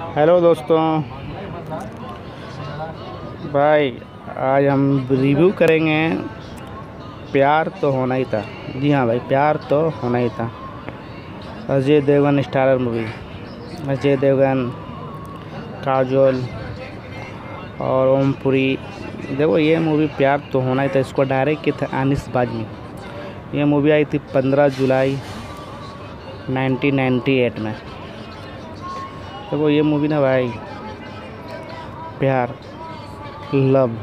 Hello दोस्तों। भाई, आज हम रिव्यू करेंगे प्यार तो होना ही था। जी हाँ भाई, प्यार तो होना ही था। Ajay Devgan, starrer movie. Ajay Devgan, Kajol और ओमपुरी। देखो, ये मूवी प्यार तो होना ही था। इसको डायरेक्ट किया था अनिस बाजमी। ये मूवी आई थी पंद्रह जुलाई 1998 में। देखो ये मूवी ना भाई, प्यार लव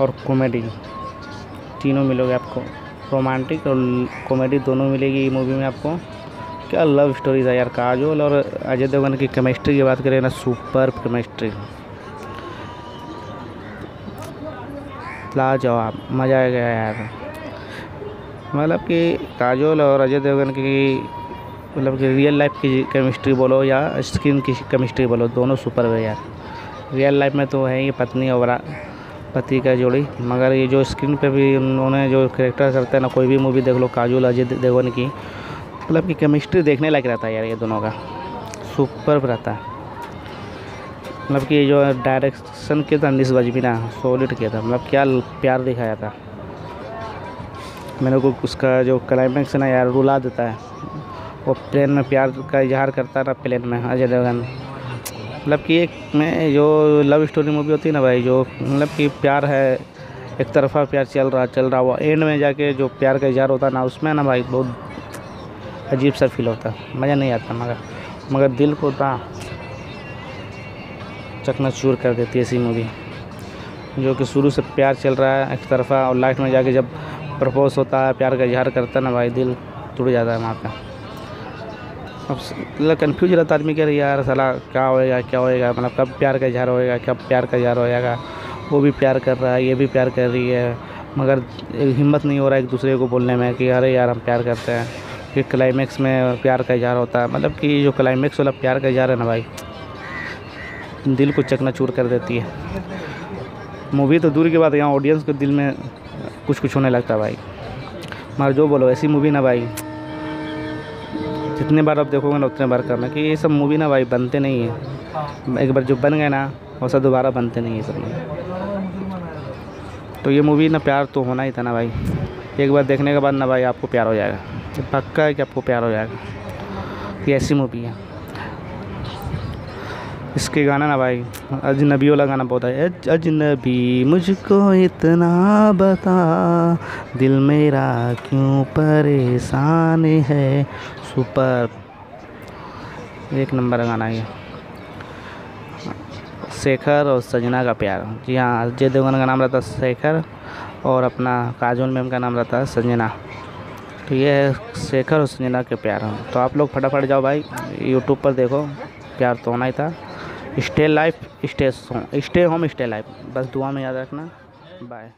और कॉमेडी तीनों मिलोगे आपको। रोमांटिक और कॉमेडी दोनों मिलेगी ये मूवी में आपको। क्या लव स्टोरीज है यार काजोल और अजय देवगन की केमिस्ट्री की बात करें ना सुपर केमिस्ट्री लाजवाब, मज़ा आ गया यार। मतलब कि काजोल और अजय देवगन की मतलब कि रियल लाइफ की केमिस्ट्री बोलो या स्क्रीन की केमिस्ट्री बोलो, दोनों सुपर है यार। रियल लाइफ में तो है ही पत्नी और पति का जोड़ी। मगर ये जो स्क्रीन पे भी उन्होंने जो करेक्टर करते हैं ना, कोई भी मूवी देख लो काजोल अजय देवगन की मतलब कि केमिस्ट्री देखने लायक रहता है यार ये दोनों का। सुपर रहता है। मतलब कि जो डायरेक्शन किया था निस ना सॉलिड किया था। मतलब क्या प्यार दिखाया था। मेरे को उसका जो क्लाइमैक्स है ना यार, रुला देता है। वो प्लेन में प्यार का इजहार करता ना प्लेन में, अजय देवगन। मतलब कि एक में जो लव स्टोरी मूवी होती है ना भाई, जो मतलब कि प्यार है, एक तरफा प्यार चल रहा चल रहा, वो एंड में जाके जो प्यार का इजहार होता ना, उसमें ना भाई बहुत अजीब सा फील होता, मज़ा नहीं आता, मगर मगर दिल को था चकना चूर कर देती ऐसी मूवी, जो कि शुरू से प्यार चल रहा है, एक तरफा और लास्ट में जाके जब प्रपोज होता है, प्यार का इजहार करता है ना भाई, दिल टूट जाता है वहाँ पे। अब मतलब कन्फ्यूज़ रहता आदमी कह रही यार साला क्या होएगा क्या होएगा मतलब कब प्यार का इजहार होएगा, कब प्यार का इजहार होएगा। वो भी प्यार कर रहा है, ये भी प्यार कर रही है, मगर हिम्मत नहीं हो रहा है एक दूसरे को बोलने में कि अरे यार हम प्यार करते हैं। फिर क्लाइमैक्स में प्यार का इजहार होता है मतलब कि जो क्लाइमैक्स वाला प्यार का इजहार है ना भाई, दिल को चकनाचूर कर देती है। मूवी तो दूर की बात यहाँ ऑडियंस के दिल में कुछ कुछ होने लगता है भाई। मगर जो बोलो, ऐसी मूवी ना भाई। जितने बार आप देखोगे ना, उतने बार करना कि ये सब मूवी ना भाई, बनते नहीं है। एक बार जो बन गए ना वैसा दोबारा बनते नहीं है सब तो ये मूवी ना प्यार तो होना ही था ना भाई। एक बार देखने के बाद ना भाई आपको प्यार हो जाएगा। पक्का है कि आपको प्यार हो जाएगा। ये ऐसी मूवी है। इसके गाना ना भाई अजनबी वाला गाना बहुत है। अजनबी, मुझको इतना बता, दिल मेरा क्यों परेशान है? सुपर। एक नंबर गाना ये। शेखर और सजना का प्यार। जी हाँ अजय देवगन का नाम रहता है शेखर और अपना काजोल मैम का नाम रहता है संजना। तो ये है शेखर और संजना के प्यार। तो आप लोग फटाफट जाओ भाई यूट्यूब पर देखो, प्यार तो होना ही था। Stay life stay stay home stay life बस दुआ में याद रखना। बाय